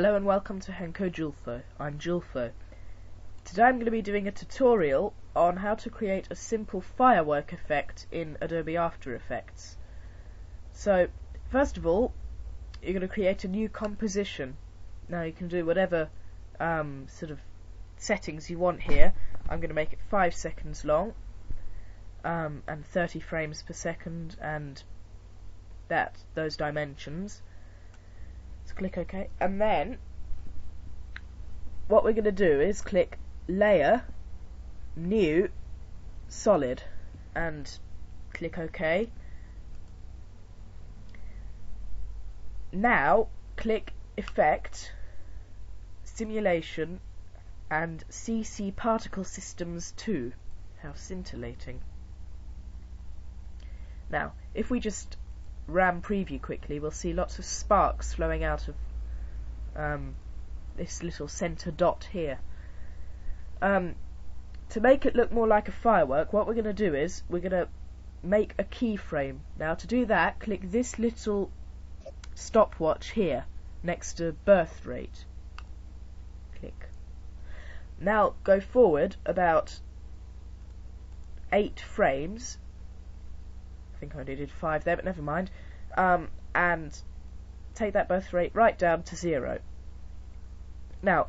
Hello and welcome to Henco Julfo. I'm Julfo. Today I'm going to be doing a tutorial on how to create a simple firework effect in Adobe After Effects. So, first of all, you're going to create a new composition. Now you can do whatever um, sort of settings you want here. I'm going to make it 5 seconds long um, and 30 frames per second and that those dimensions. Click OK. And then what we're going to do is click Layer, New, Solid, and click OK. Now click Effect, Simulation, and CC Particle Systems 2. How scintillating. Now, if we just RAM preview quickly, we'll see lots of sparks flowing out of um, this little center dot here. Um, to make it look more like a firework, what we're going to do is we're going to make a keyframe. Now to do that, click this little stopwatch here next to birth rate. Click. Now go forward about eight frames I think I only did five there, but never mind. Um, and take that birth rate right down to zero. Now,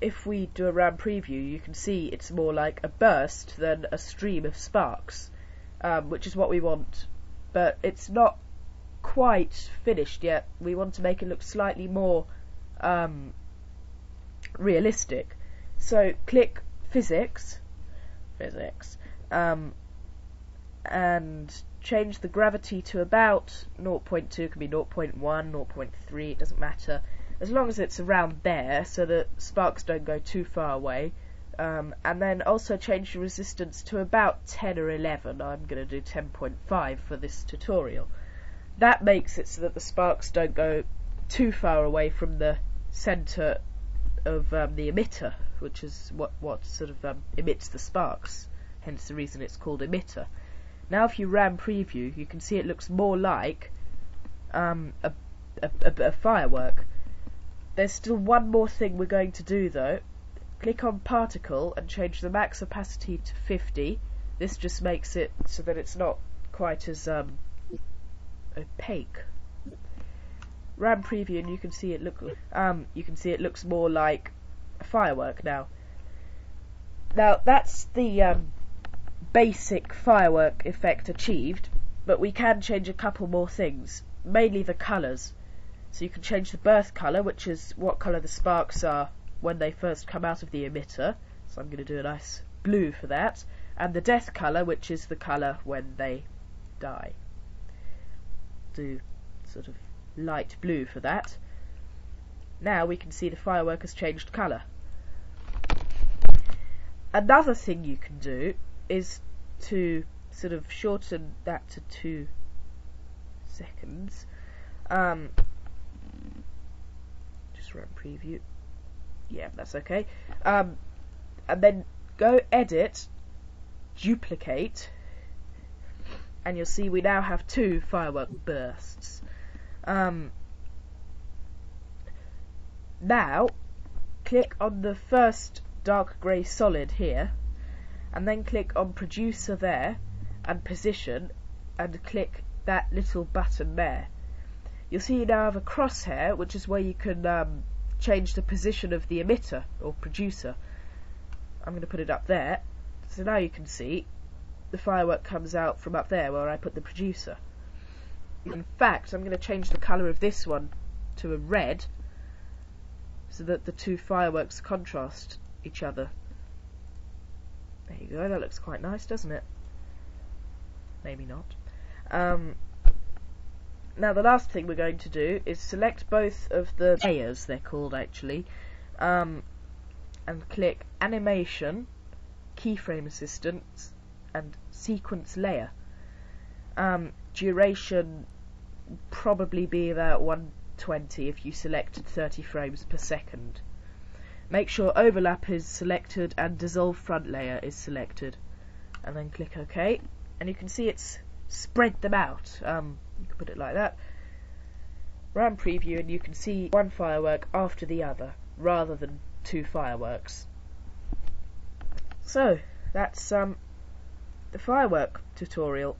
if we do a RAM preview, you can see it's more like a burst than a stream of sparks, um, which is what we want. But it's not quite finished yet. We want to make it look slightly more um, realistic. So click Physics, Physics, um, and change the gravity to about 0.2, can be 0.1, 0.3, it doesn't matter. As long as it's around there so that sparks don't go too far away. Um, and then also change the resistance to about 10 or 11. I'm going to do 10.5 for this tutorial. That makes it so that the sparks don't go too far away from the center of um, the emitter, which is what, what sort of um, emits the sparks, hence the reason it's called emitter. Now if you RAM preview, you can see it looks more like um, a, a, a, a firework. There's still one more thing we're going to do though. Click on particle and change the max opacity to 50. This just makes it so that it's not quite as um, opaque. RAM preview and you can see it look um, you can see it looks more like a firework now. Now that's the um, basic firework effect achieved, but we can change a couple more things, mainly the colours. So you can change the birth colour, which is what colour the sparks are when they first come out of the emitter. So I'm going to do a nice blue for that. And the death colour, which is the colour when they die. Do sort of light blue for that. Now we can see the firework has changed colour. Another thing you can do is to sort of shorten that to two seconds. Um, just RAM preview. Yeah, that's okay. Um, and then go edit, duplicate, and you'll see we now have two firework bursts. Um, now, click on the first dark grey solid here and then click on producer there and position and click that little button there. You'll see you now have a crosshair which is where you can um, change the position of the emitter or producer. I'm going to put it up there so now you can see the firework comes out from up there where I put the producer. In fact I'm going to change the colour of this one to a red so that the two fireworks contrast each other. There you go, that looks quite nice, doesn't it? Maybe not. Um, now the last thing we're going to do is select both of the layers, they're called actually, um, and click Animation, Keyframe Assistance, and Sequence Layer. Um, duration probably be about 120 if you selected 30 frames per second. Make sure overlap is selected and dissolve front layer is selected. And then click OK. And you can see it's spread them out. Um, you can put it like that. RAM preview and you can see one firework after the other rather than two fireworks. So, that's um, the firework tutorial.